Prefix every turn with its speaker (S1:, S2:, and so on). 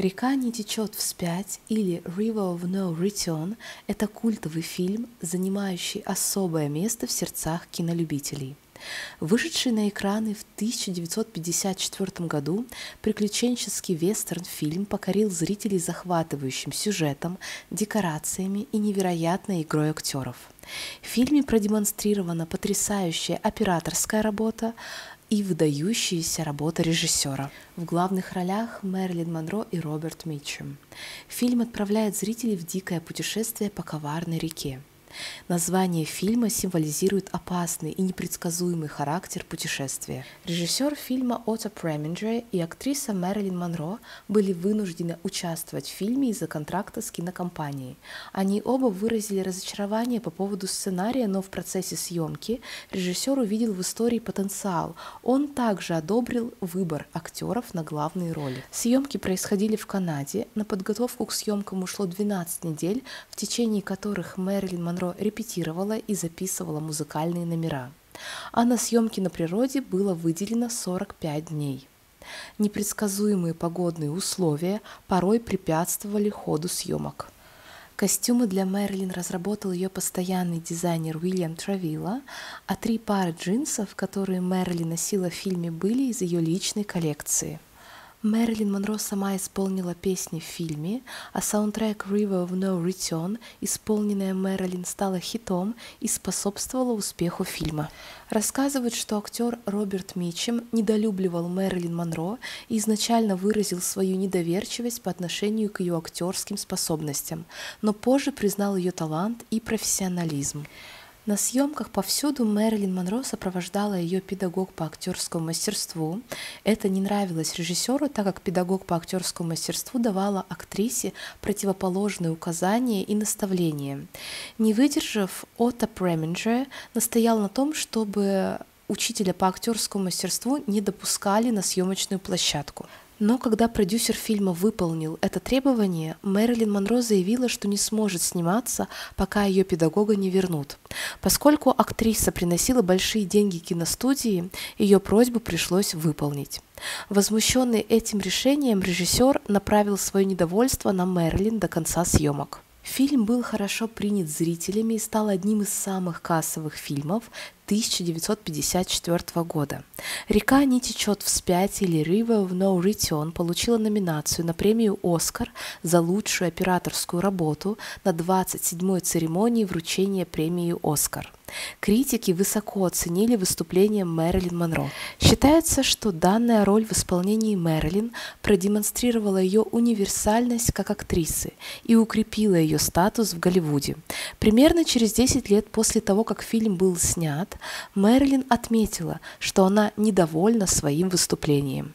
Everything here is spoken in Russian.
S1: «Река не течет вспять» или «River of No Return» — это культовый фильм, занимающий особое место в сердцах кинолюбителей. Вышедший на экраны в 1954 году приключенческий вестерн-фильм покорил зрителей захватывающим сюжетом, декорациями и невероятной игрой актеров. В фильме продемонстрирована потрясающая операторская работа, и выдающаяся работа режиссера. В главных ролях Мэрилин Монро и Роберт Митчем. Фильм отправляет зрителей в дикое путешествие по коварной реке. Название фильма символизирует опасный и непредсказуемый характер путешествия. Режиссер фильма Отто Преминджер и актриса Мэрилин Монро были вынуждены участвовать в фильме из-за контракта с кинокомпанией. Они оба выразили разочарование по поводу сценария, но в процессе съемки режиссер увидел в истории потенциал. Он также одобрил выбор актеров на главные роли. Съемки происходили в Канаде. На подготовку к съемкам ушло 12 недель, в течение которых Мэрилин Монро Монро репетировала и записывала музыкальные номера, а на съемки на природе было выделено 45 дней. Непредсказуемые погодные условия порой препятствовали ходу съемок. Костюмы для Мэрилин разработал ее постоянный дизайнер Уильям Травилла, а три пары джинсов, которые Мэрилин носила в фильме, были из ее личной коллекции – Мэрилин Монро сама исполнила песни в фильме, а саундтрек River of No Return, исполненная Мэрилин, стала хитом и способствовала успеху фильма. Рассказывают, что актер Роберт Митчем недолюбливал Мэрилин Монро и изначально выразил свою недоверчивость по отношению к ее актерским способностям, но позже признал ее талант и профессионализм. На съемках повсюду Мэрилин Монро сопровождала ее педагог по актерскому мастерству. Это не нравилось режиссеру, так как педагог по актерскому мастерству давала актрисе противоположные указания и наставления. Не выдержав, Отто Преминджер настоял на том, чтобы учителя по актерскому мастерству не допускали на съемочную площадку. Но когда продюсер фильма выполнил это требование, Мэрилин Монро заявила, что не сможет сниматься, пока ее педагога не вернут. Поскольку актриса приносила большие деньги киностудии, ее просьбу пришлось выполнить. Возмущенный этим решением, режиссер направил свое недовольство на Мэрилин до конца съемок. Фильм был хорошо принят зрителями и стал одним из самых кассовых фильмов 1954 года. «Река не течет вспять» или «River of No Return» получила номинацию на премию «Оскар» за лучшую операторскую работу на 27-й церемонии вручения премии «Оскар». Критики высоко оценили выступление Мэрилин Монро. Считается, что данная роль в исполнении Мэрилин продемонстрировала ее универсальность как актрисы и укрепила ее статус в Голливуде. Примерно через 10 лет после того, как фильм был снят, Мэрилин отметила, что она недовольна своим выступлением.